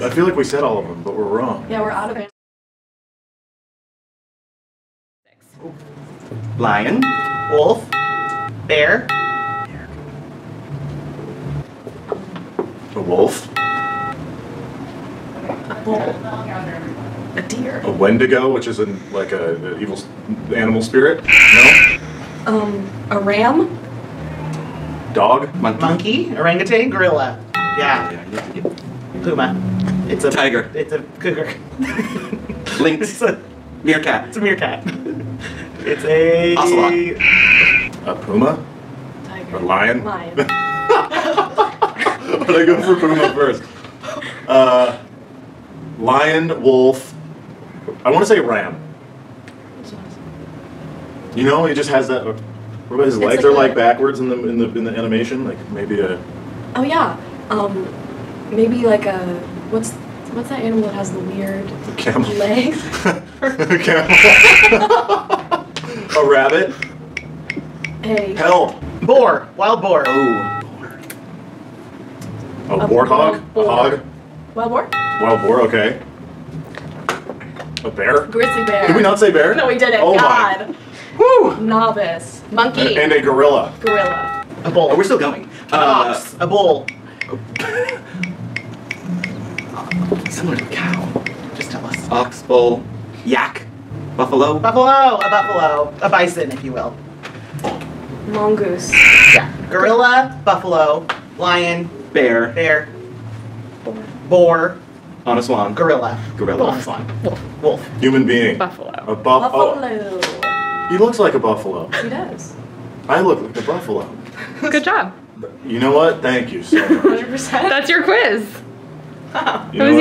I feel like we said all of them, but we're wrong. Yeah, we're out of it. Lion, wolf, bear, A wolf, A bull. A deer. a wendigo, which is an, like a, a evil animal spirit. No. Um, a ram. Dog. monkey, Monkey, orangutan, gorilla. Yeah, Yeah, you have to get- puma. It's a Tiger. It's a cougar. lynx, it's a meerkat, it's a meerkat. It's a Ocelot. A puma. Tiger. A lion. Lion. But I go for puma first. Uh, lion, wolf. I want to say ram. You know, he just has that. What about his legs? like are a- like backwards in the in the in the animation. Like maybe a Oh yeah. Um, maybe like a what's what's that animal that has the weird camel. legs? a camel. a rabbit. A Help. boar, wild boar. oh, A A warthog. A boar. hog. wild boar. Wild boar. Okay. A bear. Grizzly bear. Did we not say bear? No, we didn't. Oh God. my. Woo. Novice. Monkey. And a gorilla. Gorilla. A bull. Are we're still going. An Uh, ox. A bull. similar to cow. Just tell us. Ox, bull, yak, buffalo, Buffalo. A buffalo. A bison, if you will. Mongoose. Yeah. Gorilla, buffalo, lion, bear, bear, Boar. boar, on a swan, gorilla. gorilla. Wolf. On a swan, wolf. Wolf. Human being. Buffalo. A buff. Oh, Buffalo. he looks like a buffalo. He does. I look like a buffalo. Good job. You know what? Thank you so much. 100%. That's your quiz. You know was what?